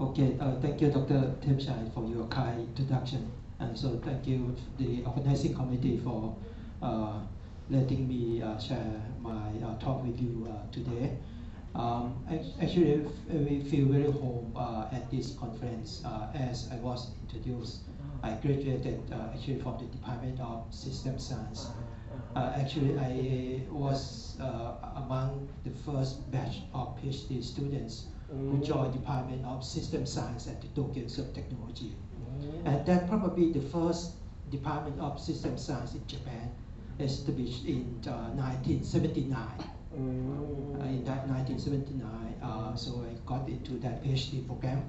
Okay, uh, thank you, Dr. Thepchai, for your kind introduction. And so thank you, the organizing committee, for uh, letting me uh, share my uh, talk with you uh, today. Um, actually, we feel very home uh, at this conference. as I was introduced, I graduated actually from the Department of System Science. actually, I was among the first batch of PhD students who joined Department of System Science at the Tokyo Institute of Technology. And that probably the first Department of System Science in Japan, established in uh, 1979. Uh, in that 1979, uh, so I got into that PhD program.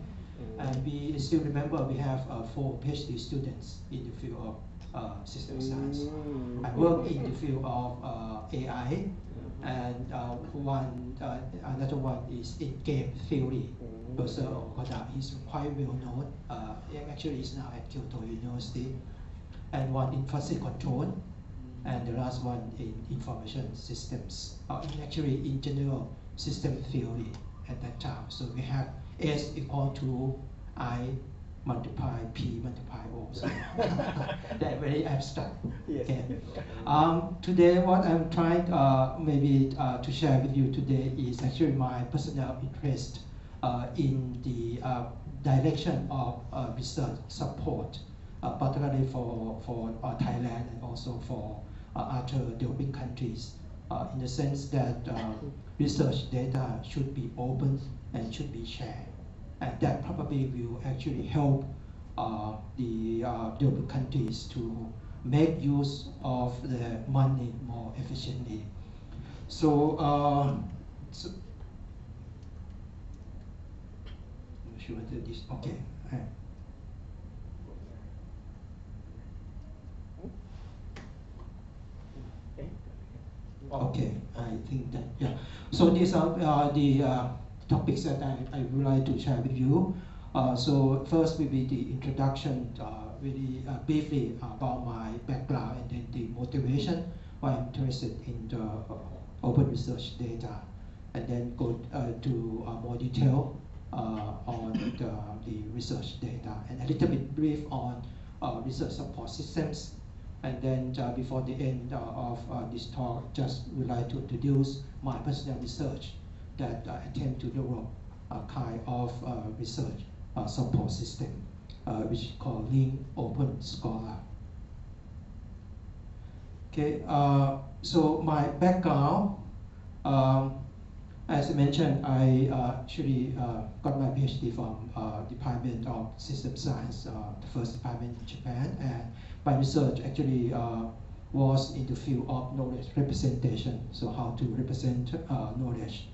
And we still remember we have uh, four PhD students in the field of uh, system science. I work in the field of uh, AI, and uh, one uh, another one is in game theory. Professor Okada is quite well known. Uh, actually, is now at Kyoto University, and one in facility control, and the last one in information systems. Uh, actually, in general system theory at that time. So we have S equal to I multiply P multiply O. So that very abstract. Yes. Okay. Um, today, what I'm trying uh, maybe uh, to share with you today is actually my personal interest uh, in the uh, direction of uh, research support, uh, particularly for, for Thailand and also for other developing countries. in the sense that research data should be open and should be shared and that probably will actually help uh, the uh, developing countries to make use of the money more efficiently. So, uh, so that this, okay. Okay, I think that, yeah. So these are uh, the uh, topics that I, I would like to share with you. Uh, so first will be the introduction, uh, really uh, briefly about my background and then the motivation why I'm interested in the uh, open research data, and then go uh, to uh, more detail on the, the research data, and a little bit brief on research support systems, and then before the end of this talk, just would like to introduce my personal research that uh, attempt to develop a kind of uh, research uh, support system, which is called Link Open Scholar. Okay, so my background, um, as I mentioned, I uh, actually uh, got my PhD from uh, Department of System Science, the first department in Japan, and my research actually was in the field of knowledge representation, so how to represent knowledge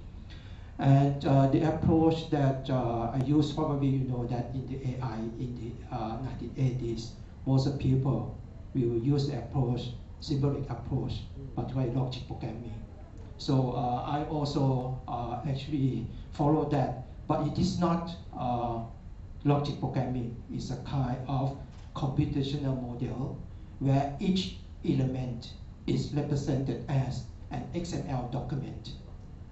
and uh, the approach that uh, I use probably you know that in the AI in the uh, 1980s, most people will use the approach, symbolic approach, but particularly logic programming. So uh, I also uh, actually follow that, but it is not uh, logic programming. It's a kind of computational model where each element is represented as an XML document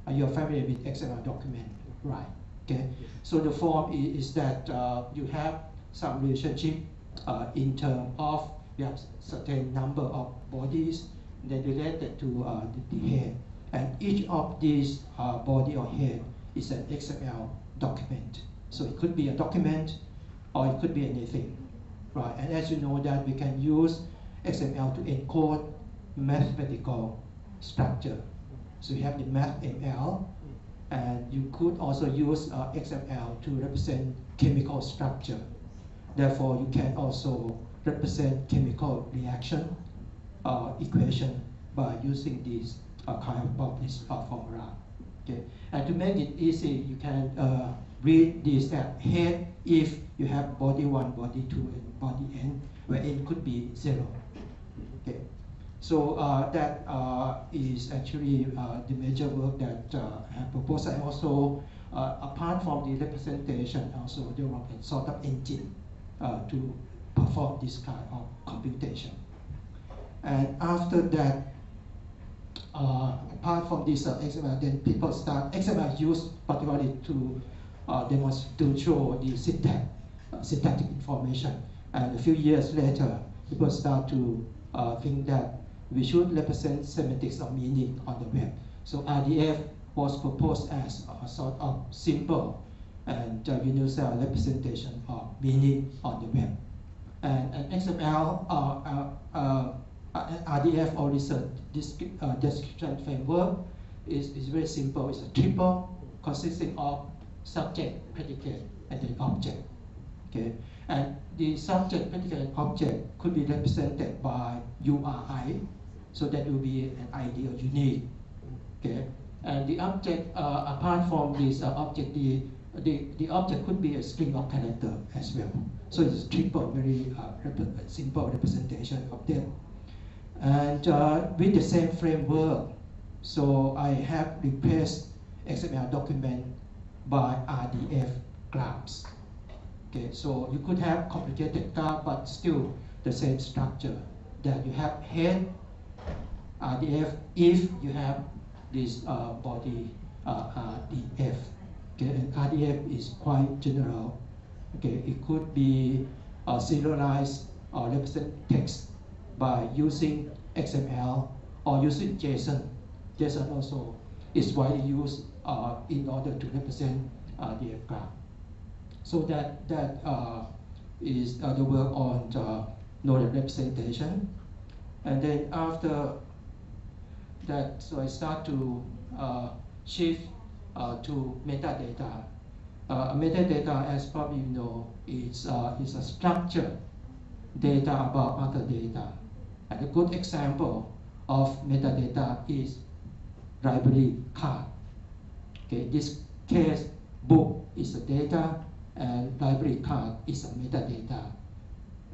are you familiar with XML document? Right. Okay. So the form is, is that uh, you have some relationship uh, in terms of you have certain number of bodies that related to uh, the, the, head, and each of these uh, body or head is an XML document. So it could be a document, or it could be anything, right? And as you know that we can use XML to encode mathematical structure so you have the MathML, and you could also use uh, XML to represent chemical structure. Therefore, you can also represent chemical reaction uh, equation by using this uh, kind of published uh, formula. Okay, and to make it easy, you can uh, read this at head if you have body one, body two, and body n, where n could be zero. Okay. So uh, that uh, is actually uh, the major work that uh, I have proposed. I also, uh, apart from the representation, also developed a sort of engine uh, to perform this kind of computation. And after that, apart from this XML, then people start, XML used particularly to demonstrate to show the syntax, syntactic information. And a few years later, people start to think that we should represent semantics of meaning on the web. So RDF was proposed as a sort of simple and uh, universal representation of meaning on the web. And, and XML uh, uh, RDF or research description framework is, is very simple. It's a triple consisting of subject, predicate, and then object. Okay, and the subject, and object could be represented by URI, so that will be an ID or unique. Okay, and the object, uh, apart from this uh, object, the, the the object could be a string of character as well. So it's triple, very uh, rep simple representation of them. And uh, with the same framework, so I have replaced XML document by RDF graphs. Okay, so you could have complicated graph, but still the same structure. That you have head RDF if you have this uh, body uh, RDF. Okay, and RDF is quite general. Okay, it could be uh, serialized or represent text by using XML or using JSON. JSON also is widely used uh, in order to represent uh, the graph. So that that uh, is uh, the work on the node representation. And then after that, so I start to uh, shift uh, to metadata. Uh, metadata, as probably you know, is, uh, is a structured data about other data. And a good example of metadata is library card. Okay, this case book is a data and library card is a metadata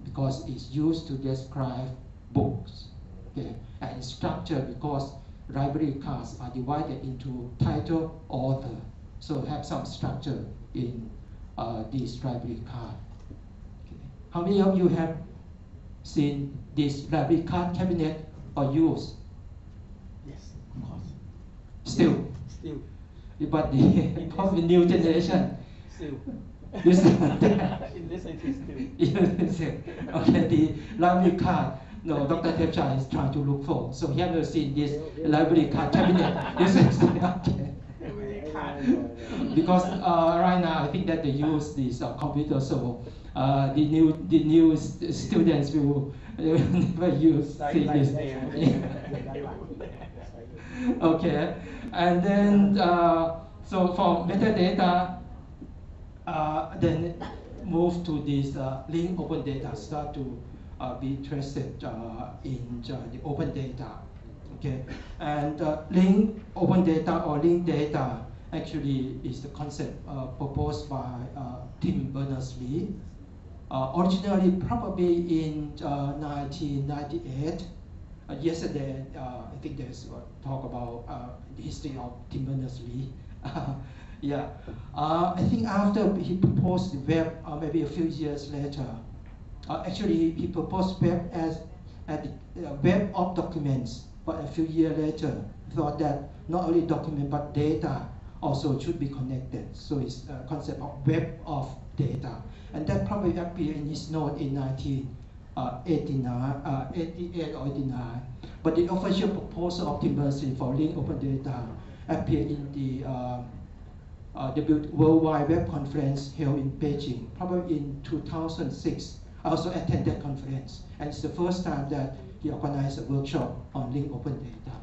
because it's used to describe books. Okay, and structure because library cards are divided into title, author, so have some structure in uh, this library card. Okay. How many of you have seen this library card cabinet or use? Yes, of course. Still? Still. But the new generation. Still. You still In this it is still. okay, the library card. No, Dr. Thepchai is trying to look for. So he hasn't seen this library card cabinet. This is okay. because uh, right now I think that they use this uh, computer, so uh, the new the new students will never use see this. okay, and then uh, so for metadata, then move to this uh, link open data start to uh, be interested uh, in uh, the open data. Okay, and uh, link open data or link data actually is the concept uh, proposed by uh, Tim Berners-Lee. Uh, originally, probably in 1998, yesterday, I think there's a talk about the history of Tim Berners-Lee. yeah, uh, I think after he proposed the web, uh, maybe a few years later, uh, actually he proposed web as a web of documents, but a few years later, thought that not only document but data also should be connected. So it's a concept of web of data. And that probably appeared in his note in 1989, uh, 88 or 89. But the official proposal of Tim Berners-Lee for link open data appeared in the uh, the World Wide Web Conference held in Beijing, probably in 2006. I also attended that conference, and it's the first time that he organized a workshop on link open data.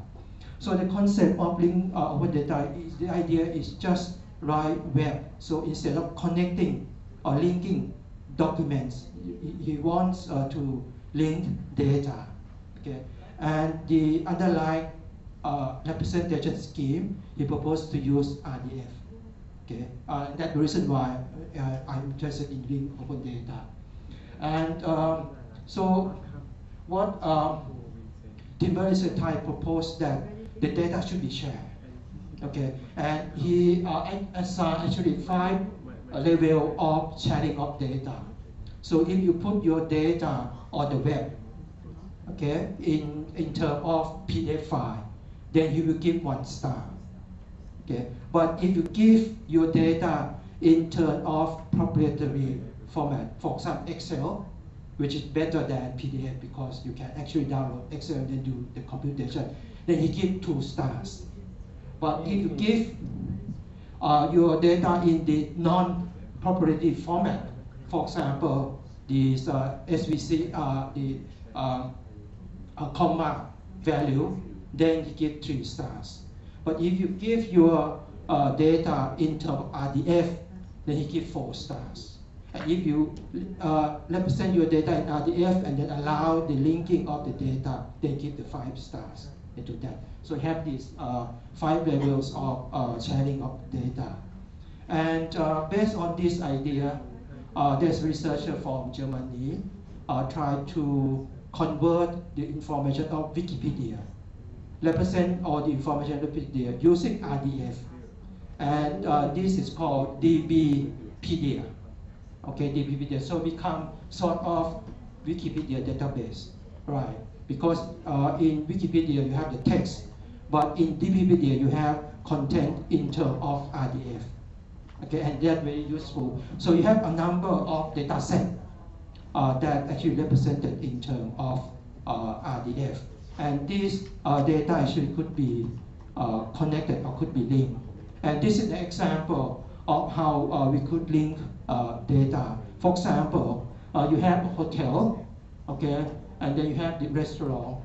So the concept of link uh, open data, is, the idea is just write web. So instead of connecting or linking documents, he, he wants uh, to link data. Okay, and the underlying uh, representation scheme, he proposed to use RDF. Okay, uh, that's the reason why uh, I'm interested in link open data. And um, so, what um, Tim Berners-Lee proposed that the data should be shared. Okay, and he uh, assigned actually five uh, level of sharing of data. So if you put your data on the web, okay, in, in terms of PDF file, then he will give one star. Okay, but if you give your data in terms of proprietary format. For example, Excel, which is better than PDF because you can actually download Excel and then do the computation. Then he give two stars. But if you give uh, your data in the non-proprietary format, for example, these uh, SVC, uh, the uh, comma value, then you get three stars. But if you give your uh, data in terms of RDF, then he give four stars. And if you uh, represent your data in RDF and then allow the linking of the data, then give the five stars into that. So you have these uh, five levels of uh, sharing of data. And uh, based on this idea, uh, there's researcher from Germany uh, try to convert the information of Wikipedia, represent all the information of Wikipedia using RDF. And uh, this is called DBpedia. Okay, DBpedia. So become sort of Wikipedia database, right? Because uh, in Wikipedia you have the text, but in DBpedia you have content in terms of RDF. Okay, and that's very useful. So you have a number of data set uh, that actually represented in terms of uh, RDF. And this uh, data actually could be uh, connected or could be linked. And this is an example of how uh, we could link uh, data. For example, you have a hotel, okay, and then you have the restaurant,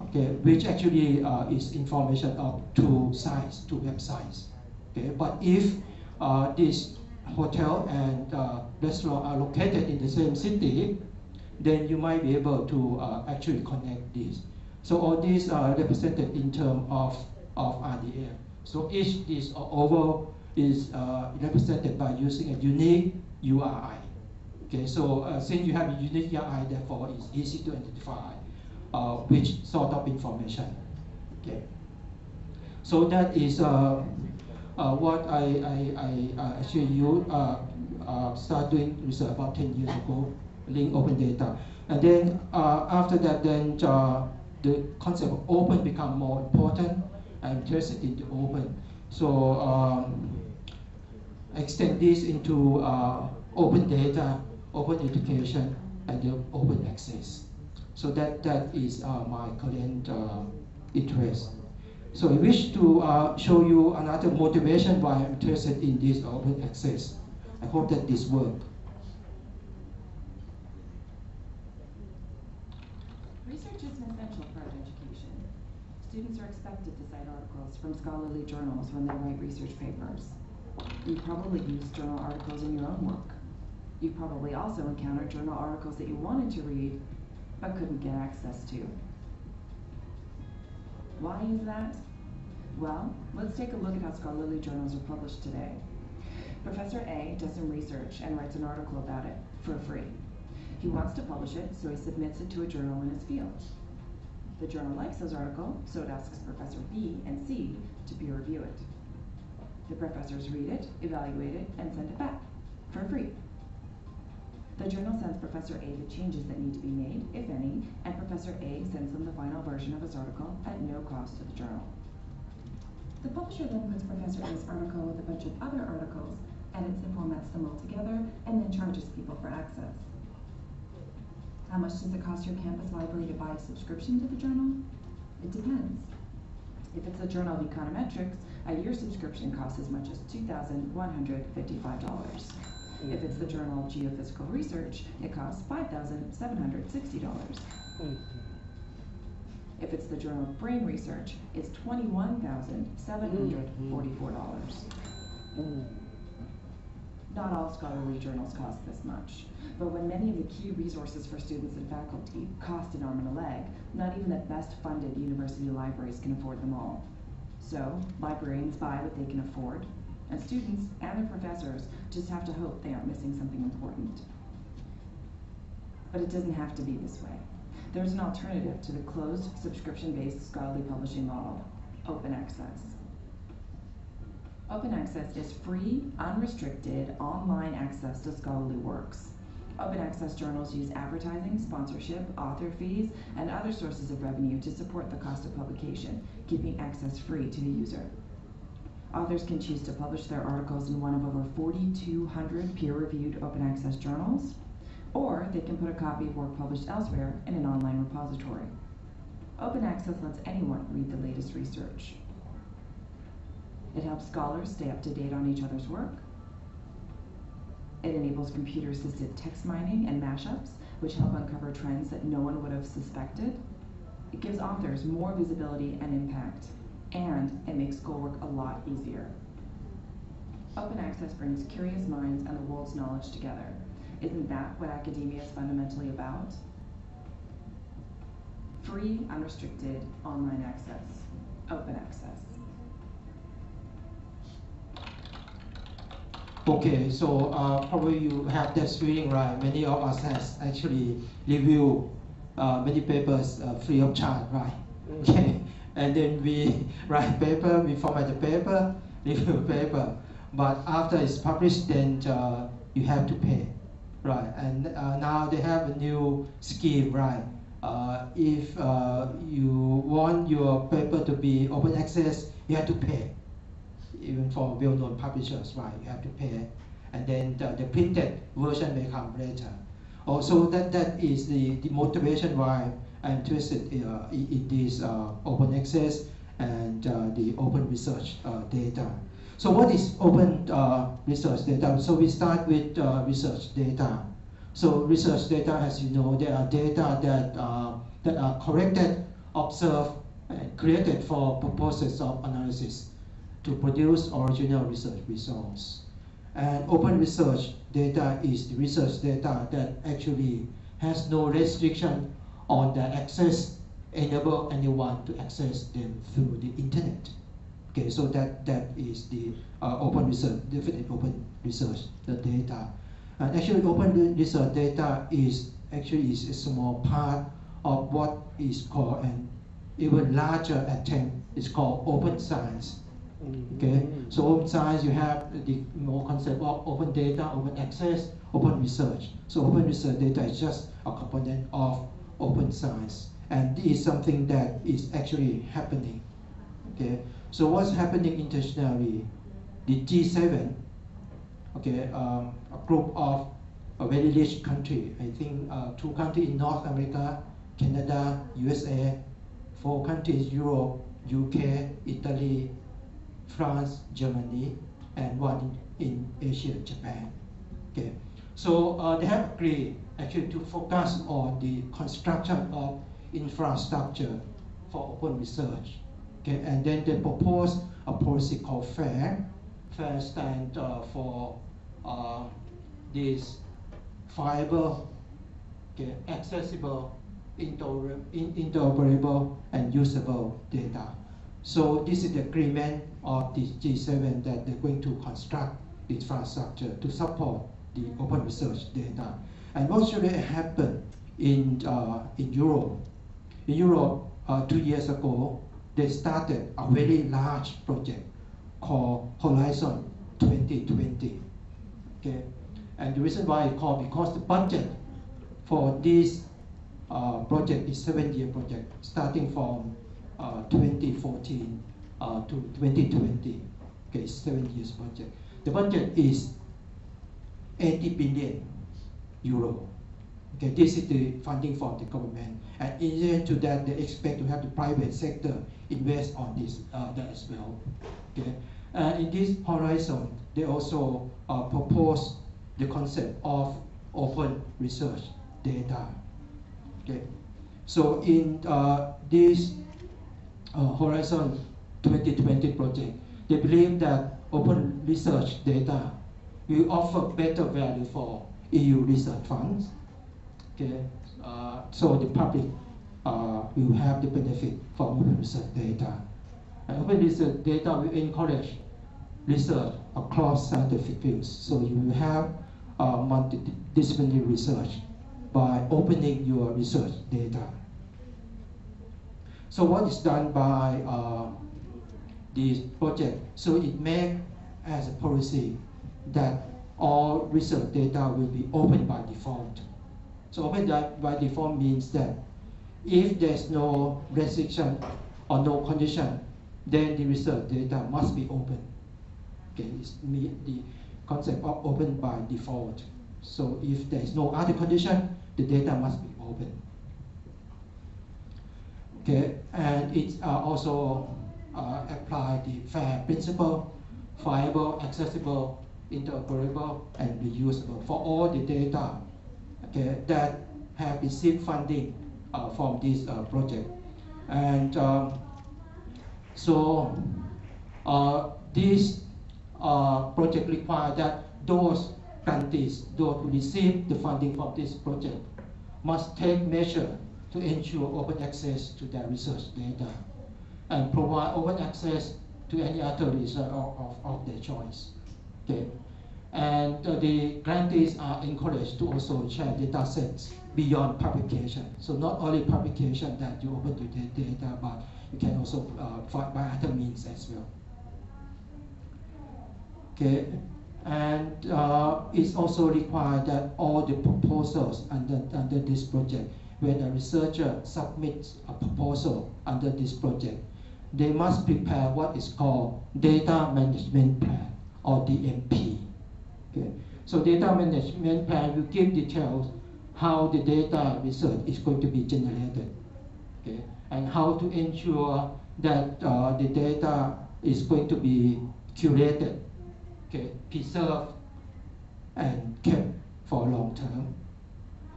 okay, which actually is information of two sites, two websites. Okay, but if uh, this hotel and uh, restaurant are located in the same city, then you might be able to uh, actually connect these. So all these are represented in terms of, of RDF. So each this oval is uh, represented by using a unique URI. Okay, so uh, since you have a unique URI, therefore it's easy to identify uh, which sort of information. Okay, so that is uh, uh, what I, I, I actually you uh, uh, start doing research about 10 years ago, link open data. And then after that, then the concept of open become more important. I'm interested in open. So um, extend this into uh, open data, open education, and open access. So that, that is uh, my current uh, interest. So I wish to uh, show you another motivation why I'm interested in this open access. I hope that this works. Research is an essential part of education. Students are expected from scholarly journals when they write research papers. You probably use journal articles in your own work. You probably also encountered journal articles that you wanted to read but couldn't get access to. Why is that? Well, let's take a look at how scholarly journals are published today. Professor A does some research and writes an article about it for free. He wants to publish it, so he submits it to a journal in his field. The journal likes his article, so it asks Professor B and C to peer review it. The professors read it, evaluate it, and send it back for free. The journal sends Professor A the changes that need to be made, if any, and Professor A sends them the final version of his article at no cost to the journal. The publisher then puts Professor A's article with a bunch of other articles, edits and formats them all together, and then charges people for access. How much does it cost your campus library to buy a subscription to the journal? It depends. If it's a journal of econometrics, a year subscription costs as much as $2,155. If it's the Journal of Geophysical Research, it costs $5,760. If it's the Journal of Brain Research, it's $21,744. Not all scholarly journals cost this much, but when many of the key resources for students and faculty cost an arm and a leg, not even the best funded university libraries can afford them all. So, librarians buy what they can afford, and students and their professors just have to hope they aren't missing something important. But it doesn't have to be this way. There's an alternative to the closed, subscription-based scholarly publishing model, open access. Open access is free, unrestricted, online access to scholarly works. Open access journals use advertising, sponsorship, author fees, and other sources of revenue to support the cost of publication, keeping access free to the user. Authors can choose to publish their articles in one of over 4,200 peer-reviewed open access journals, or they can put a copy of work published elsewhere in an online repository. Open access lets anyone read the latest research. It helps scholars stay up to date on each other's work. It enables computer-assisted text mining and mashups, which help uncover trends that no one would have suspected. It gives authors more visibility and impact, and it makes schoolwork a lot easier. Open access brings curious minds and the world's knowledge together. Isn't that what academia is fundamentally about? Free, unrestricted online access. Open access. Okay, so uh, probably you have that feeling, right? Many of us has actually reviewed uh, many papers uh, free of charge, right? Mm. Okay, and then we write paper, we format the paper, review paper, but after it's published, then uh, you have to pay, right? And uh, now they have a new scheme, right? Uh, if uh, you want your paper to be open access, you have to pay even for well-known publishers, right? You have to pay, and then the, the printed version may come later. Also, that that is the, the motivation why I'm interested in, uh, in this uh, open access and uh, the open research uh, data. So what is open uh, research data? So we start with uh, research data. So research data, as you know, there are data that, that are collected, observed, and created for purposes of analysis to produce original research results. And open research data is the research data that actually has no restriction on the access, enable anyone to access them through the internet. Okay, so that, that is the uh, open research, definite open research, the data. And actually open research data is actually is a small part of what is called an even larger attempt, it's called open science. Okay, so open science, you have the more concept of open data, open access, open research. So open research data is just a component of open science. And this is something that is actually happening. Okay, so what's happening internationally? The G7, okay, um, a group of a very rich country, I think uh, two countries in North America, Canada, USA, four countries, Europe, UK, Italy, France, Germany, and one in, Asia, Japan. Okay, so uh, they have agreed actually to focus on the construction of infrastructure for open research. Okay, and then they propose a policy called FAIR. FAIR stands uh, for uh, this viable, okay, accessible, interoperable, and usable data. So this is the agreement of the G7 that they're going to construct infrastructure to support the open research data. And what should happen in, uh, in Europe? In Europe, uh, two years ago, they started a very large project called Horizon 2020. Okay, and the reason why it's called because the budget for this uh, project is seven-year project, starting from 2014 uh, to 2020. Okay, seven years budget. The budget is 80 billion euro. Okay, this is the funding from the government. And in addition to that, they expect to have the private sector invest on this uh, that as well. Okay, and in this horizon, they also uh, propose the concept of open research data. Okay, so in uh, this uh, Horizon 2020 project, they believe that open research data will offer better value for EU research funds. Okay, uh, so the public uh, will have the benefit from open research data. And open research data will encourage research across scientific fields. So you will have uh, multidisciplinary research by opening your research data. So what is done by uh, this project? So it make as a policy that all research data will be open by default. So open by default means that if there's no restriction or no condition, then the research data must be open. Okay, it's the concept of open by default. So if there is no other condition, the data must be open. Okay, and it uh, also uh, apply the FAIR principle, viable, accessible, interoperable, and reusable for all the data okay, that have received funding uh, from this uh, project. And um, so uh, this uh, project requires that those grantees, those who receive the funding from this project, must take measure to ensure open access to their research data and provide open access to any other research of, of, of their choice. Okay. And uh, the grantees are encouraged to also share data sets beyond publication. So not only publication that you open to the data, but you can also uh, find by other means as well. Okay, and uh, it's also required that all the proposals under, under this project, when a researcher submits a proposal under this project, they must prepare what is called data management plan or DMP. Okay, so data management plan will give details how the data research is going to be generated, okay, and how to ensure that uh, the data is going to be curated okay, preserved and kept for long term.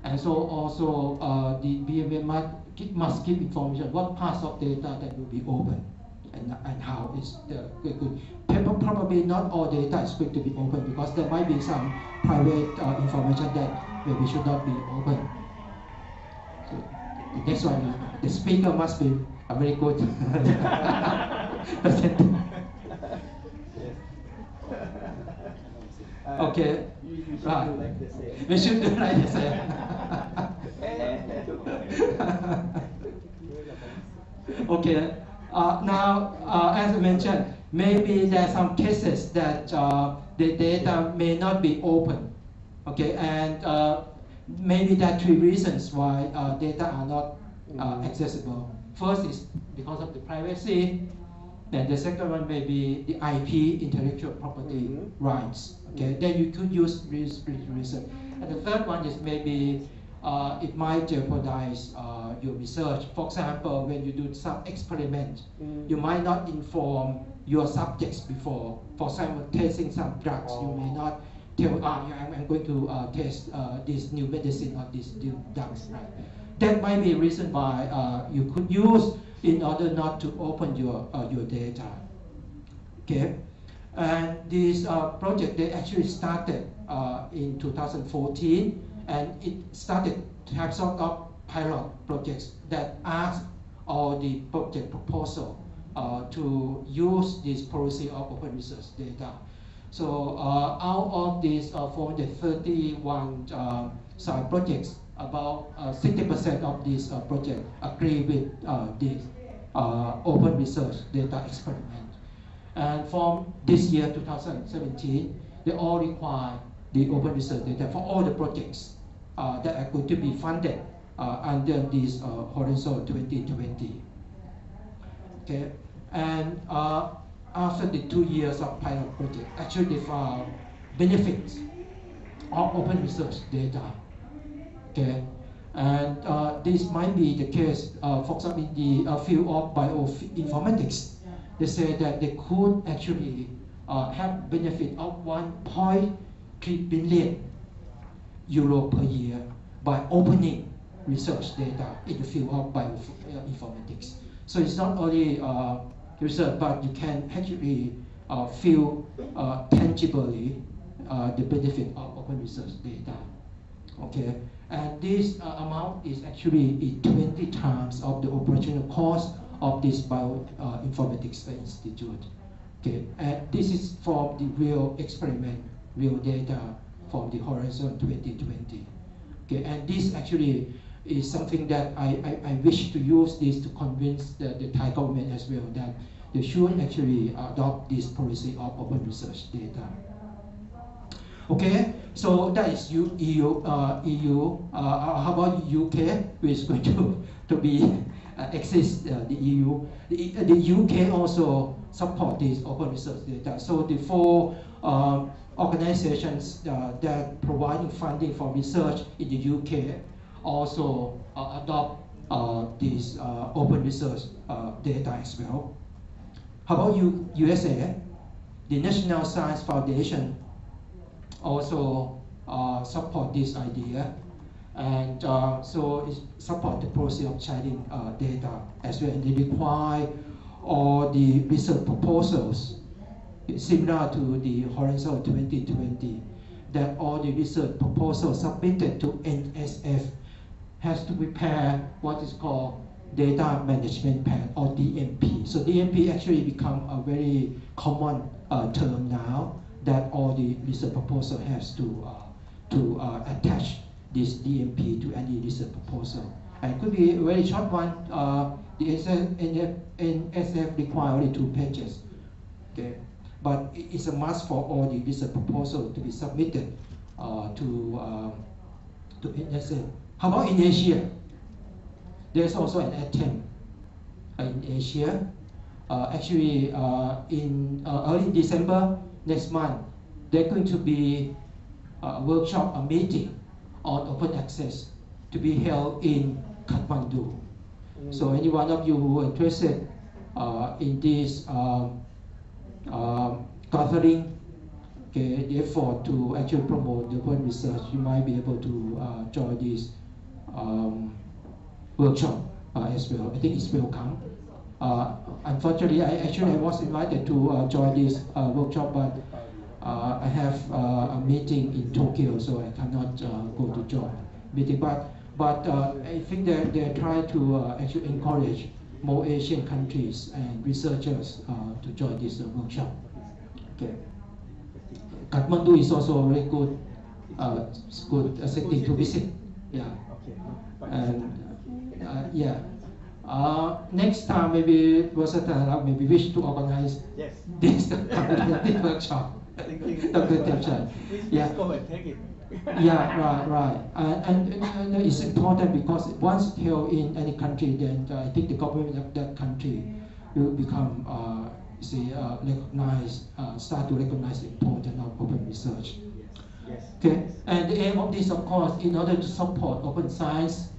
And so also uh, the DMP must, must give information what parts of data that will be open and, and how is the good. Probably not all data is going to be open because there might be some private uh, information that maybe should not be open. So that's why the speaker must be a very good presenter. Okay. Should do like the same. We should do like the same. okay. Uh, now, uh, as I mentioned, maybe there are some cases that uh, the data may not be open. Okay, and uh, maybe there are three reasons why uh, data are not uh, accessible. First is because of the privacy. Then the second one may be the IP, intellectual property mm -hmm. rights. Okay, then you could use research. And the third one is maybe uh, it might jeopardize uh, your research. For example, when you do some experiment, mm. you might not inform your subjects before. For example, testing some drugs, oh. you may oh. not tell, ah, I'm, I'm going to uh, test uh, this new medicine or this new drugs, right? That might be a reason why uh, you could use in order not to open your, uh, your data. Okay? And this uh, project, they actually started uh, in 2014, and it started to have sort of pilot projects that ask all the project proposal uh, to use this policy of open research data. So uh, out of these uh, 431 uh, side projects, about 60% uh, of these uh, projects agree with uh, this uh, open research data experiment. And from this year, 2017, they all require the open research data for all the projects uh, that are going to be funded uh, under this uh, Horizon 2020. Okay, and uh, after the two years of pilot project, actually they found benefits of open research data. Okay, and uh, this might be the case, uh, for example, in the uh, field of bioinformatics. They say that they could actually uh, have benefit of 1.3 billion euro per year by opening research data in the field of bioinformatics. So it's not only uh, research, but you can actually uh, feel tangibly the benefit of open research data. Okay, and this uh, amount is actually 20 times of the operational cost of this bioinformatics uh, institute. Okay, and this is from the real experiment, real data from the Horizon 2020. Okay, and this actually is something that I, I, I wish to use this to convince the, the Thai government as well that they should actually adopt this policy of open research data. Okay, so that is EU. Uh, EU. Uh, how about UK, which is going to to be uh, exist uh, the EU. The, the UK also support this open research data. So the four um, organizations uh, that providing funding for research in the UK also uh, adopt uh, this uh, open research uh, data as well. How about USA? The National Science Foundation also uh, support this idea and uh, so it support the process of sharing uh, data as well and they require all the research proposals similar to the Horizon 2020 that all the research proposals submitted to NSF has to prepare what is called data management plan or DMP. So DMP actually become a very common uh, term now that all the research proposal has to uh, to uh, attach this DMP to any research proposal. And it could be a very short one. Uh, the SF, NSF require only two pages. Okay, but it's a must for all the research proposal to be submitted to uh, to NSF. How about in Asia? There's also an attempt in Asia. Uh, actually, uh, in uh, early December next month, there's going to be a workshop, a meeting on open access to be held in Kathmandu. Mm. So any one of you who are interested uh, in this um, um, gathering, okay, the effort to actually promote the open research, you might be able to uh, join this um, workshop uh, as well. I think it's welcome. Uh, unfortunately, I actually I was invited to uh, join this uh, workshop, but uh, I have uh, a meeting in Tokyo, so I cannot uh, go to join meeting. But but I think that they're trying to actually encourage more Asian countries and researchers to join this workshop. Okay. Kathmandu is also a very good, uh, good uh, city to visit. Yeah. And uh, yeah. Uh, next time, maybe Rosetta maybe wish to organize yes. this workshop. Dr. Thepchai. Yeah. Go and take it. yeah, right, right. And, and, and, it's important because once held in any country, then uh, I think the government of that country will become, uh, say, uh, recognize, uh, start to recognize the importance of open research. Yes. Okay. And the aim of this, of course, in order to support open science, uh,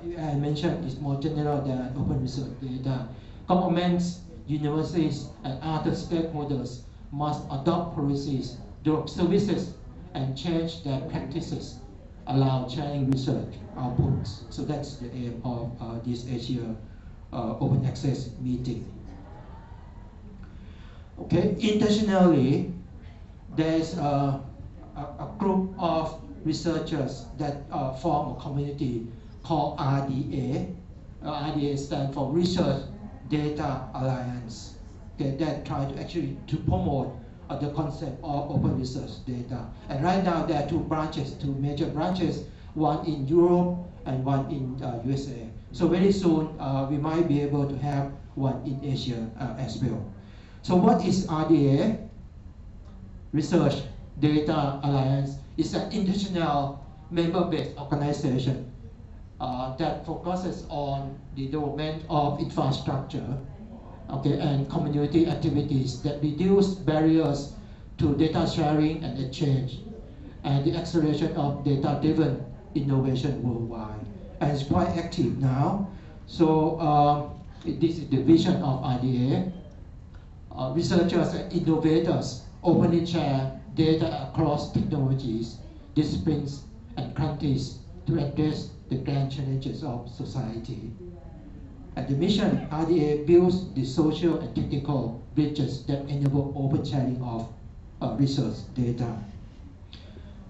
I mentioned is more general than open research data. Governments, universities, and other stakeholders must adopt policies, develop services, and change their practices, allow sharing research outputs. So that's the aim of uh, this Asia uh, Open Access meeting. Okay, internationally, there's a, a, a group of researchers that uh, form a community called RDA. Uh, RDA stands for Research Data Alliance okay, that try to actually to promote uh, the concept of open research data. And right now there are two branches, two major branches, one in Europe and one in uh, USA. So very soon uh, we might be able to have one in Asia uh, as well. So what is RDA? Research Data Alliance is an international member-based organization uh, that focuses on the development of infrastructure okay, and community activities that reduce barriers to data sharing and exchange, and the acceleration of data-driven innovation worldwide. And it's quite active now. So um, this is the vision of RDA. Uh, researchers and innovators openly share data across technologies, disciplines, and countries to address the grand challenges of society. At the mission, RDA builds the social and technical bridges that enable open sharing of uh, research data.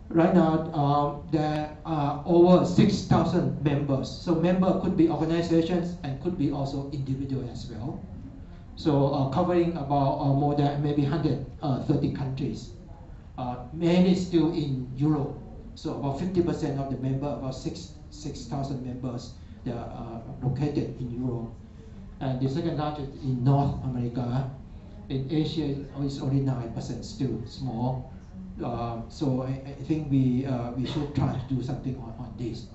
Right now, um, there are over 6,000 members. So member could be organizations and could be also individual as well. So uh, covering about uh, more than maybe 130 uh, countries. Uh, mainly still in Europe. So about 50% of the member, about 6,000 members they are uh, located in Europe. And the second largest in North America. In Asia, it's only 9%, still small. Uh, so I, I, think we, uh, we should try to do something on, on this.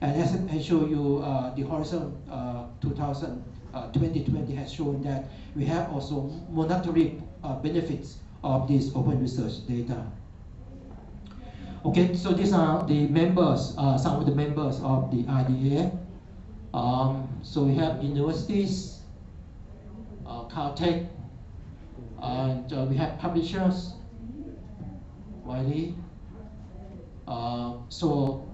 And as I show you, uh, the Horizon uh, 2000 uh, 2020 has shown that we have also monetary uh, benefits of this open research data. Okay, so these are the members, uh, some of the members of the RDA. Um, so we have universities, uh, Caltech, and uh, we have publishers, Wiley. Uh, so,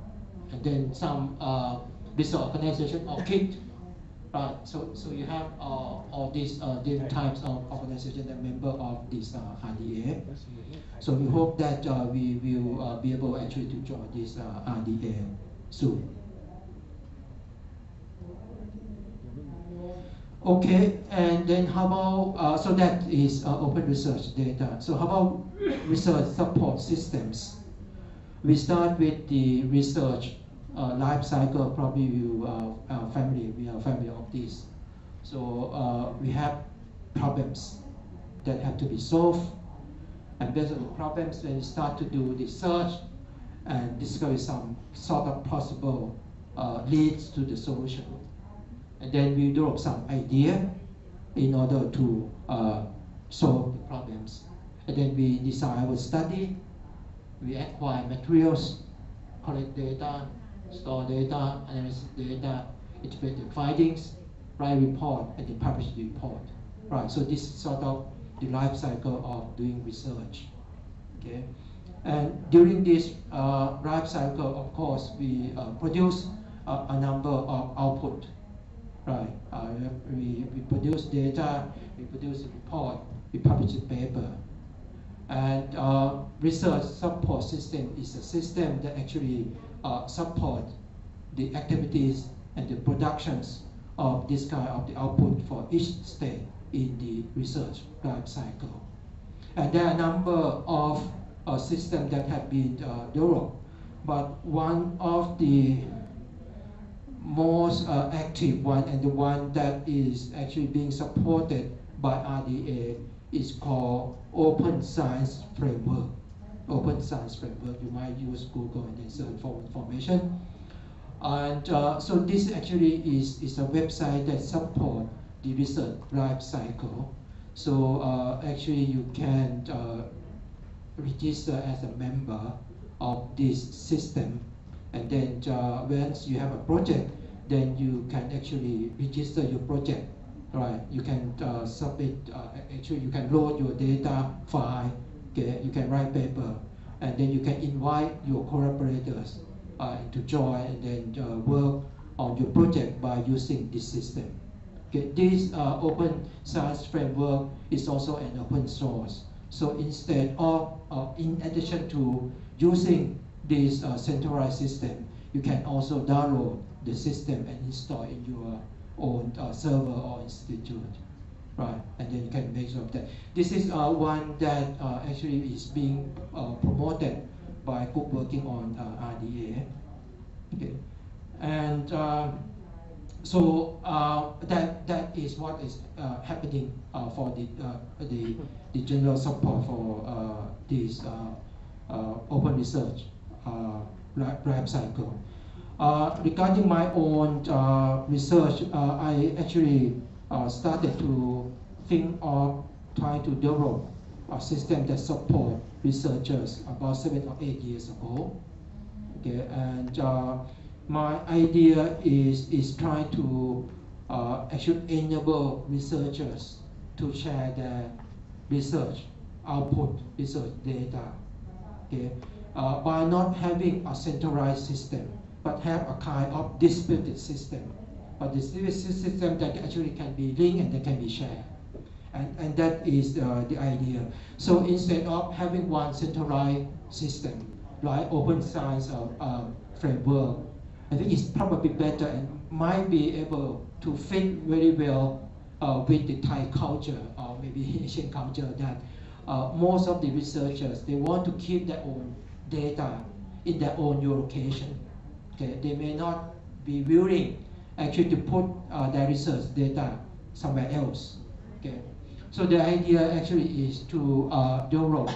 and then some uh, research organization, ORCID. Right, so, so you have uh, all these uh, different types of organizations that member of this uh, RDA. So we hope that uh, we will uh, be able actually to join this uh, RDA soon. Okay, and then how about, uh, so that is uh, open research data. So how about research support systems? We start with the research uh, life cycle, probably you are family, we are family of this. So uh, we have problems that have to be solved and based on the problems, you start to do research and discover some sort of possible uh, leads to the solution. And then we develop some idea in order to uh, solve the problems. And then we design our study, we acquire materials, collect data, store data, analyze data, interpret the findings, write report, and then publish the report. Right, so this is sort of the life cycle of doing research. Okay, and during this uh, life cycle, of course, we uh, produce a, a, number of output. Right, uh, we, we produce data, we produce a report, we publish a paper. And uh, research support system is a system that actually uh, support the activities and the productions of this kind of the output for each state in the research life cycle. And there are a number of uh, systems that have been uh, developed, but one of the most uh, active one and the one that is actually being supported by RDA is called Open Science Framework. Open Science Framework, you might use Google and then search for information. And uh, so this actually is, is a website that supports the research life cycle. So uh, actually you can uh, register as a member of this system and then uh, once you have a project then you can actually register your project right you can uh, submit uh, actually you can load your data file okay? you can write paper and then you can invite your collaborators uh, to join and then uh, work on your project by using this system Okay, this uh, open science framework is also an open source. So instead of, uh, in addition to using this uh, centralized system, you can also download the system and install in your own uh, server or institute. Right, and then you can make sure of that. This is uh, one that uh, actually is being promoted by group working on RDA. Okay, and so uh, that that is what is uh, happening uh, for the uh, the the general support for uh, this uh, open research life cycle. regarding my own research, I actually started to think of trying to develop a system that support researchers about seven or eight years ago. Okay, and my idea is, is trying to uh, actually enable researchers to share their research output, research data, okay, uh, by not having a centralized system, but have a kind of distributed system. But distributed system that actually can be linked and that can be shared. And, and that is uh, the idea. So instead of having one centralized system, like open science uh, framework, I think it's probably better and might be able to fit very well uh, with the Thai culture or maybe Asian culture that uh, most of the researchers, they want to keep their own data in their own location. Okay, they may not be willing actually to put uh, their research data somewhere else. Okay, so the idea actually is to uh, develop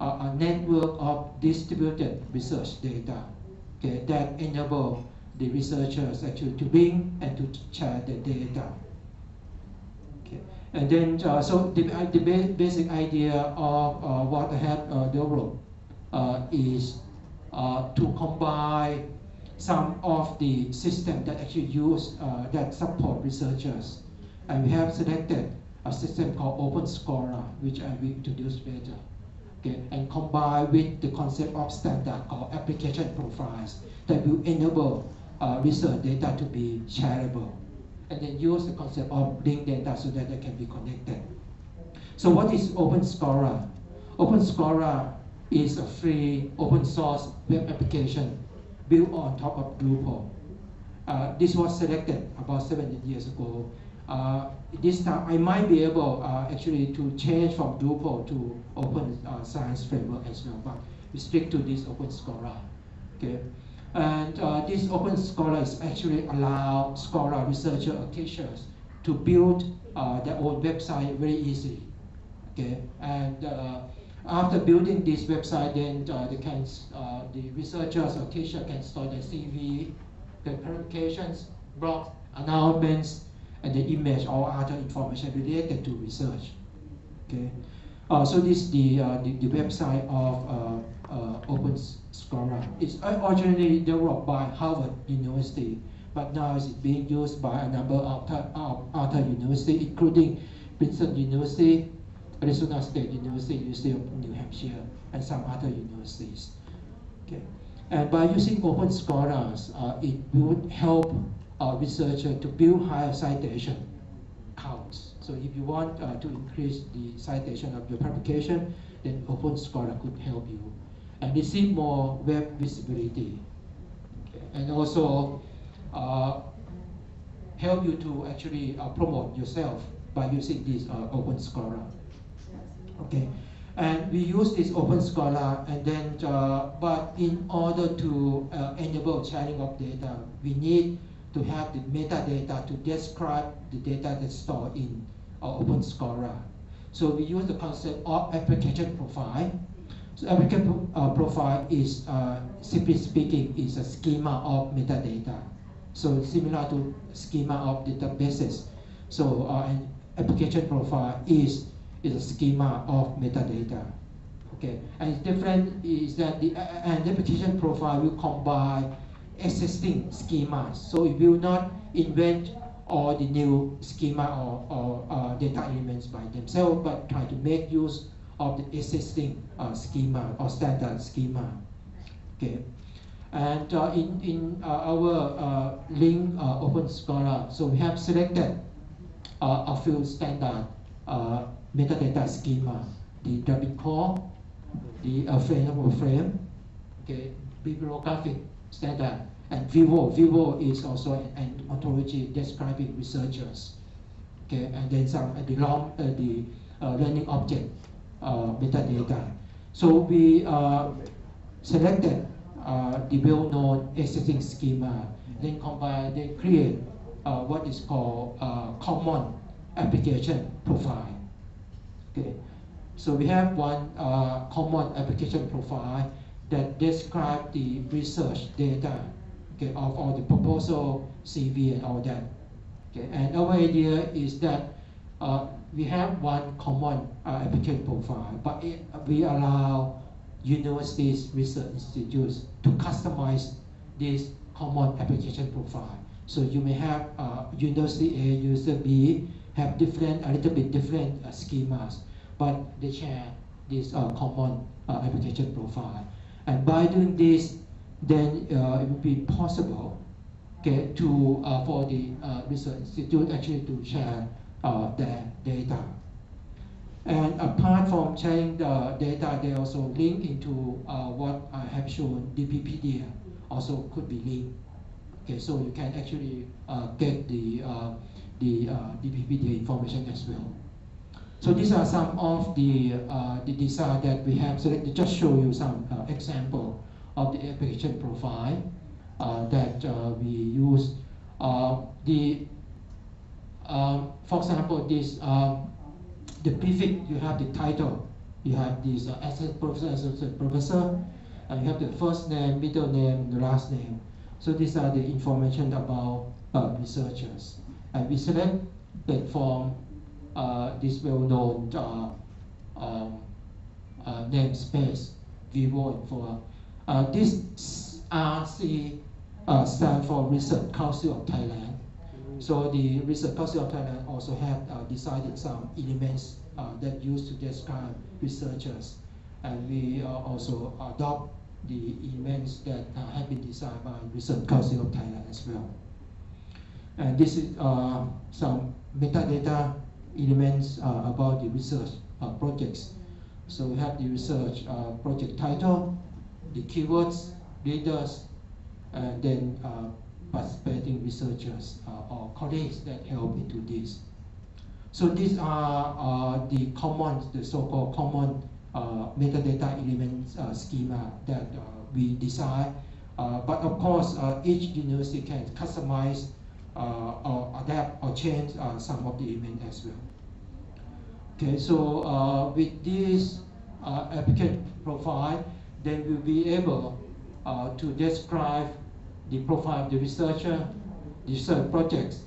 a, a network of distributed research data okay, that enable the researchers actually to bring and to share the data. Okay. And then, uh, so the, the ba- basic idea of uh, what I have uh, developed uh, is uh, to combine some of the system that actually use uh, that support researchers. And we have selected a system called Open Scholar, which I will introduce later. Okay, and combine with the concept of standard called application profiles that will enable uh, research data to be shareable. And then use the concept of linked data so that they can be connected. So what is Open Scholar? Open Scholar is a free open source web application built on top of Drupal. Uh, this was selected about 17 years ago. Uh, this time I might be able uh, actually to change from Drupal to Open uh, Science Framework as well, but we stick to this Open Scholar. Okay, and uh, this Open Scholar is actually allow Scholar researcher teachers to build uh, their own website very easily. Okay, and after building this website, then uh, they can, uh, the researchers or teacher can store their CV, their publications, blog announcements, and the image or other information related to research. Okay, uh, so this is the, uh, the, the website of uh, uh, Open Scholar. It's originally developed by Harvard University, but now it's being used by a number of other, other universities, including Princeton University, Arizona State University, University of New Hampshire, and some other universities. Okay. And by using open scholars, uh, it would help uh, researchers to build higher citation counts. So if you want uh, to increase the citation of your publication, then Open Scholar could help you. And receive more web visibility. Okay. And also uh, help you to actually uh, promote yourself by using this uh, Open Scholar. Okay, and we use this Open Scholar, and then, uh, but in order to uh, enable sharing of data, we need to have the metadata to describe the data that's stored in our Open Scholar. So we use the concept of application profile. So application uh, profile is, uh, simply speaking, is a schema of metadata. So similar to schema of databases. So uh, an application profile is is a schema of metadata. Okay, and different is that the an application profile will combine existing schemas. So it will not invent all the new schema or, or uh, data elements by themselves, but try to make use of the existing uh, schema or standard schema. Okay, and uh, in in uh, our uh, link uh, Open Scholar, so we have selected a few standard metadata schema, the Dublin Core, the uh, frameable frame, okay, bibliographic standard, and Vivo. Vivo is also an, an ontology describing researchers, okay, and then some uh, the long uh, the uh, learning object uh, metadata. So we uh, selected uh, the well-known existing schema, then combine, then create uh, what is called uh, common application profile. Okay. So we have one uh, common application profile that describe the research data okay, of all the proposal, CV, and all that. Okay. And our idea is that uh, we have one common uh, application profile, but it, we allow universities, research institutes to customize this common application profile. So you may have uh, university A, user B, have different, a little bit different uh, schemas, but they share this uh, common uh, application profile. And by doing this, then uh, it will be possible okay, to, uh, for the uh, research institute actually to share their data. And apart from sharing the data, they also link into what I have shown, DBpedia also could be linked. Okay, so you can actually get the the uh, DBpedia information as well. So these are some of the, uh, the design that we have So let me Just show you some uh, example of the application profile uh, that uh, we use. Uh, the, um, for example, this the prefix, you have the title. You have this uh, assistant professor, assistant professor, and you have the first name, middle name, the last name. So these are the information about researchers and we select that uh, this well-known uh, um, uh, namespace Info. Uh, this RC uh, stand for Research Council of Thailand. So the Research Council of Thailand also have uh, decided some elements uh, that used to describe researchers, and we uh, also adopt the elements that have been designed by Research Council of Thailand as well. And this is uh, some metadata elements uh, about the research projects. So we have the research project title, the keywords, readers, and then uh, participating researchers uh, or colleagues that help into this. So these are uh, the common, the so-called common uh, metadata elements uh, schema that uh, we design. but of course, each university can customize or adapt or change uh, some of the elements as well. Okay, so with this application profile, then we'll be able to describe the profile of the researcher, research projects,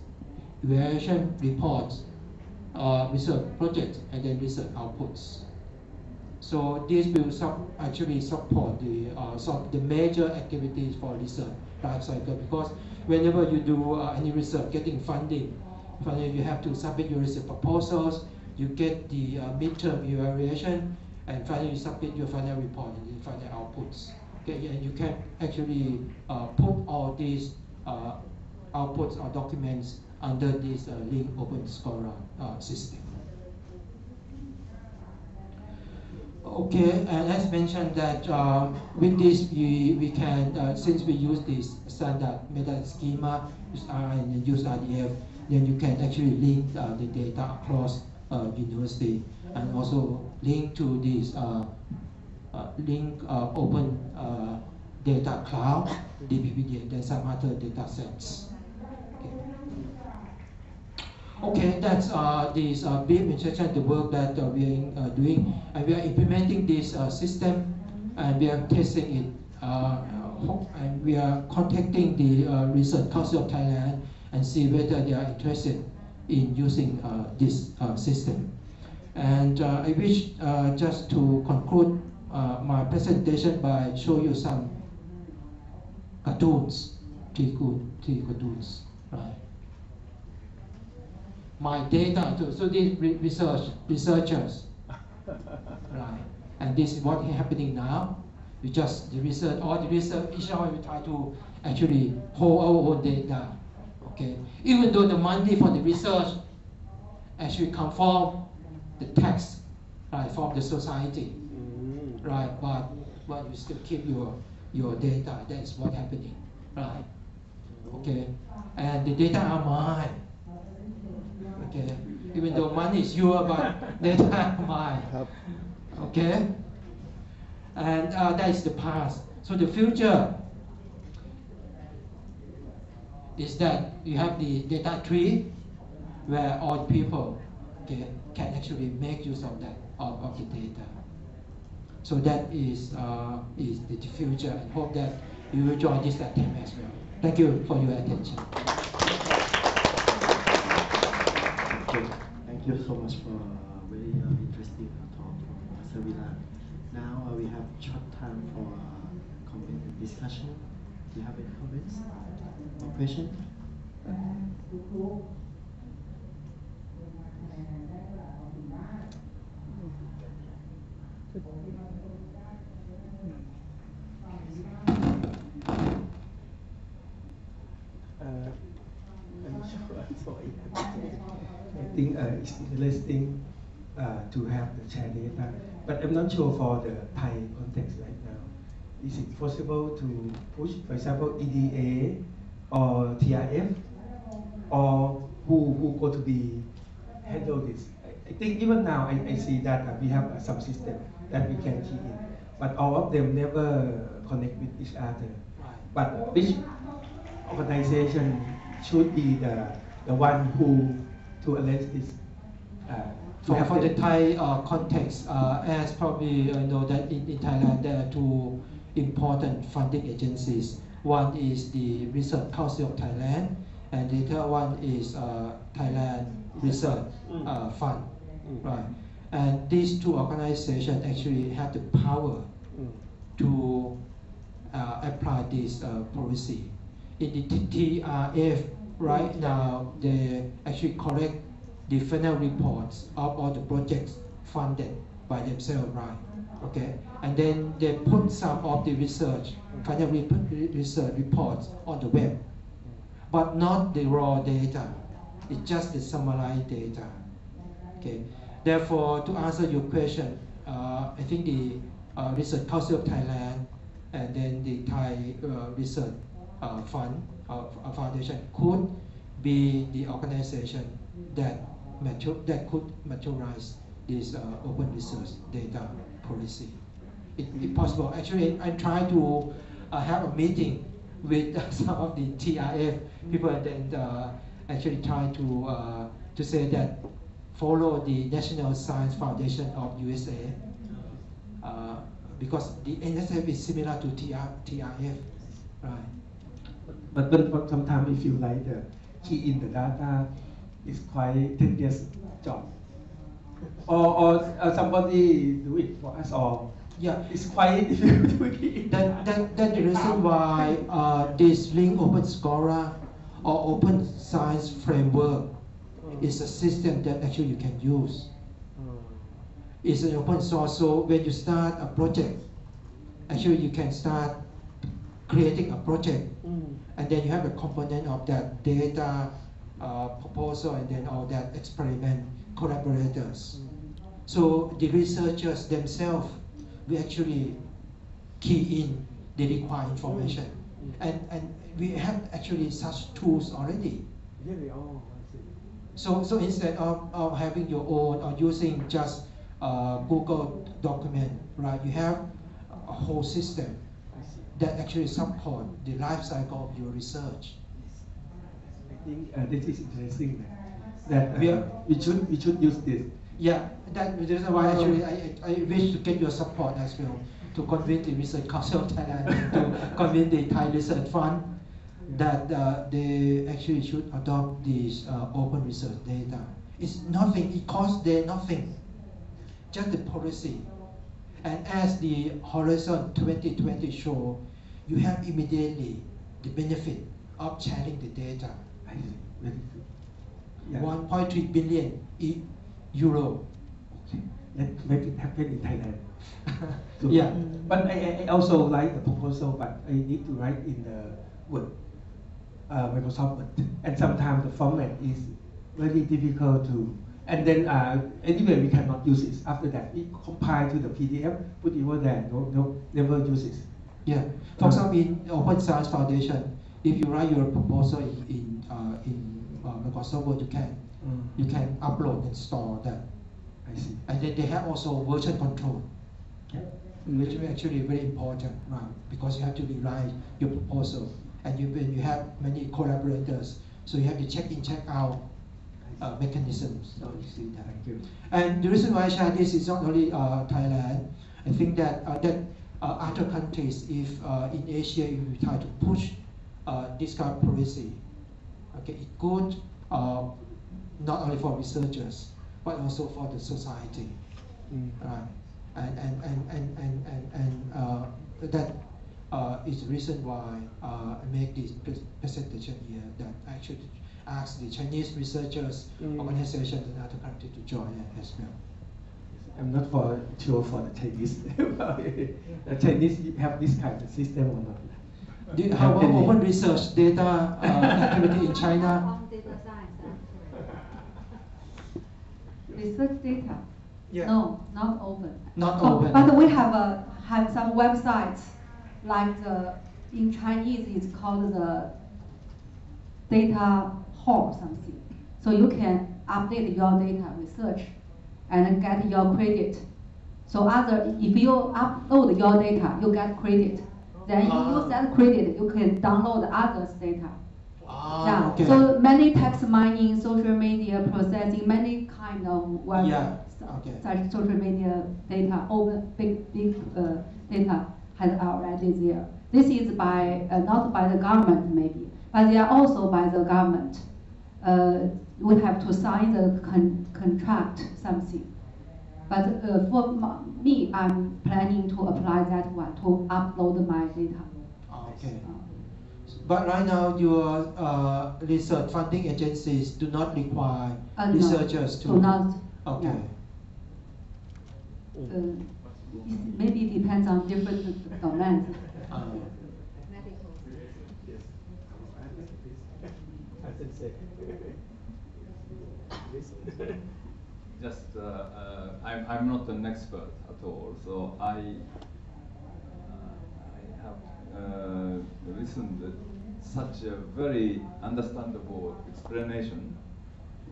evaluation reports, uh, research projects, and then research outputs. So this will sub actually support the uh, some the major activities for research life cycle because whenever you do uh, any research, getting funding, funding, you have to submit your research proposals, you get the uh, midterm evaluation, and finally you submit your final report and the final outputs. Okay, and you can actually uh, put all these uh, outputs or documents under this uh, link open Scholar uh, system. Okay, and as mentioned that uh, with this we, we can, uh, since we use this standard meta schema, use RN and use RDF, then you can actually link uh, the data across uh, university and also link to this uh, uh, link uh, open data cloud, DBpedia, and some other data sets. Okay, that's uh, this uh, brief introduction the work that uh, we are uh, doing, and we are implementing this uh, system, and we are testing it, uh, and we are contacting the uh, Research Council of Thailand and see whether they are interested in using this system. And I wish just to conclude my presentation by show you some cartoons, three, cartoons? My data, to, so these research, researchers, right? And this is what is happening now. We just, the research, all the research, each of we try to actually hold our own data, okay? Even though the money for the research actually come from the tax, right, from the society mm. right? But but you still keep your your data. That's what happening, right? Okay, and the data are mine. Okay, even though money is your, but data are mine. Okay, and uh, that is the past. So the future is that you have the data tree where all people okay, can actually make use of that of, of the data. So that is, uh, is the future and hope that you will join this attempt as well. Thank you for your attention. Okay. Thank you so much for a very uh, interesting talk from Professor Vila. Now uh, we have short time for uh, comment and discussion. Do you have any comments or questions? Think uh, it's interesting uh, to have the share data, but I'm not sure for the Thai context right now. Is it possible to push, for example, EDA or TRF, or who who go to be handle this? I, I think even now I, I see that uh, we have some system that we can key in, but all of them never connect with each other. But which organization should be the the one who to arrange this. Uh, for, for the Thai uh, context, uh, as probably you know that in, in Thailand there are two important funding agencies. One is the Research Council of Thailand, and the other one is uh, Thailand Research Mm. uh, Fund, Mm. right? And these two organizations actually have the power Mm. to uh, apply this uh, policy. In the TRF, right now, they actually collect the final reports of all the projects funded by themselves, right? Okay, and then they put some of the research, final re- research reports on the web, but not the raw data. It's just the summarized data. Okay, therefore, to answer your question, uh, I think the uh, Research Council of Thailand and then the Thai uh, Research uh, Fund uh, Foundation could be the organization that mature, that could maturize this uh, open research data policy. It, it possible. Actually, I try to uh, have a meeting with some of the TRF people and uh, actually try to uh, to say that follow the National Science Foundation of USA uh, because the NSF is similar to TRF, right? But, but, sometimes if you like the key in the data, it's quite tedious job. Or, or uh, somebody do it for us or Yeah, it's quite difficult that, that, that's the reason why uh, this Link Open Scholar or Open Science Framework is a system that actually you can use. It's an open source, so when you start a project, actually you can start creating a project. And then you have a component of that data uh, proposal and then all that experiment collaborators. So the researchers themselves will actually key in the required information. And, and we have actually such tools already. Really, oh, I see. So, so instead of, of having your own or using just uh, Google document, right, you have a whole system. That actually support the life cycle of your research. I think uh, this is interesting. That uh, We are- we should we should use this. Yeah, that the reason why actually I, I, wish to get your support as well to convince the Research Council of Thailand and to convince the Thai Research Fund that uh, they actually should adopt this uh, open research data. It's nothing, it costs them nothing, just the policy. And as the Horizon 2020 show, you have immediately the benefit of sharing the data. I see. Very good. Yeah. 1.3 billion e- euro. Okay. Let's make it happen in Thailand. So- Yeah. But I, I- also like the proposal, but I need to write in the Word, uh, Microsoft Word. And sometimes the format is very difficult to, and then uh, anyway, we cannot use it. After that, we compile to the PDF, put it over there, no, no, never use it. Yeah. For example, in Open Science Foundation, if you write your proposal in, in, uh, in uh, Microsoft Word, you can you can upload and store that. I see. And then they have also version control, Yeah. which is actually very important, right? Because you have to rewrite your proposal, and you when you have many collaborators, so you have to check in, check out uh, mechanisms. So you see that. Thank you. And the reason why I share this is not only uh, Thailand. I think that uh, that other countries, if uh, in Asia, if we try to push uh, this kind of policy, okay, it uh, not only for researchers but also for the society, Mm. right? And and and and and and, and uh, that uh, is the reason why uh, I make this presentation here. That I should ask the Chinese researchers, Mm. organizations, and other countries to join as well. I'm not for sure for the Chinese. the Chinese have this kind of system or not? Do, how about Any- open research data uh, activity in China? On data science. research data. Yeah. No, not open. Not Oh, open. But we have uh, have some websites, like the, in Chinese, it's called the data hall something. So you can update your data research and get your credit. So other, if you upload your data, you get credit. Then you Ah. use that credit, you can download others' data. Ah, Yeah, okay. so many text mining, social media processing, many kind of web, Yeah, okay. such social media data, open big big uh, data has already there. This is by uh, not by the government maybe, but they are also by the government. We have to sign the con- contract something. But uh, for m- me, I'm planning to apply that one to upload my data. Okay. Uh, But right now, your uh, research funding agencies do not require Uh, no, researchers to. do not, Okay. uh, maybe it depends on different domains. Uh, Just, uh, uh, I'm, I'm not an expert at all, so I, uh, I have uh, listened to such a very understandable explanation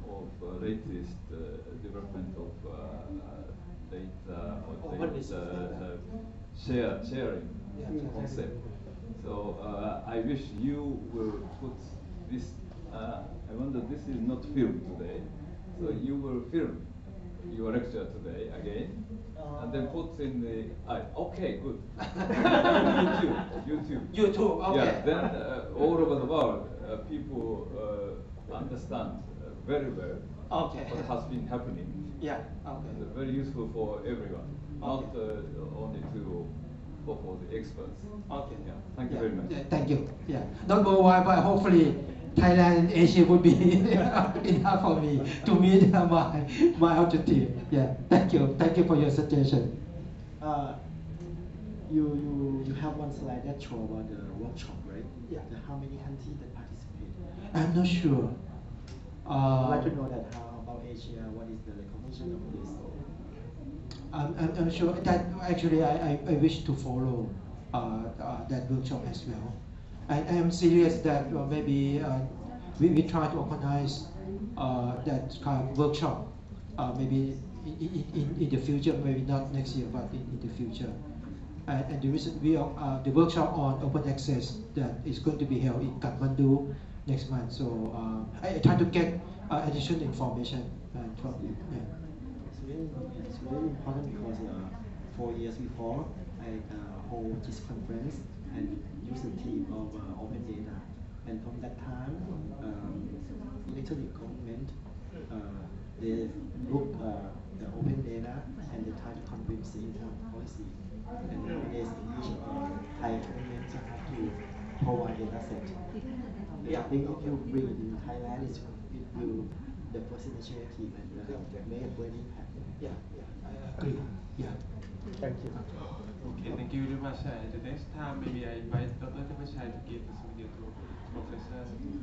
of uh, latest uh, development of data or data uh, share, sharing concept. So uh, I wish you will put this. Uh, I wonder this is not filmed today, so you will film your lecture today again, and then put in the. Ah, okay, good. YouTube, YouTube. YouTube, okay. Yeah, then uh, all over the world, uh, people uh, understand uh, very well Okay. what has been happening. Yeah, okay. And very useful for everyone, not uh, only to for, for the experts. Okay. Yeah, thank you Yeah, very much. yeah, Thank you. Yeah, not worldwide, but hopefully Thailand and Asia would be enough for me to meet my my objective. Yeah, thank you. Thank you for your suggestion. Uh, you, you, you have one slide that show about the workshop, right? Yeah. The, how many countries that participate? I'm not sure. I'd like Uh, to know that how about Asia, what is the recognition of this? I'm, I'm, I'm sure that actually I, I, I wish to follow uh, uh, that workshop as well. I, am serious that uh, maybe uh, we, we try to organize uh, that kind of workshop maybe in, in, in the future, maybe not next year, but in, in the future. And, and the, reason we are, the workshop on open access that is going to be held in Kathmandu next month. So I, I try to get additional information from you. Yeah. It's really important because uh, four years before, I uh, hold this conference and team of uh, open data. And from that time, um, electronic government, uh, they look uh, the open data and they try to convince the internal policy. And nowadays, each uh, Thai government have to provide data set. Yeah. I think if you bring it in Thailand, it will the first initiative and uh, a great impact. Yeah, yeah, I agree. Yeah. Thank you. Okay, thank you very much. Uh, the next time, maybe I invite Dr. Thepchai to give the video to Professor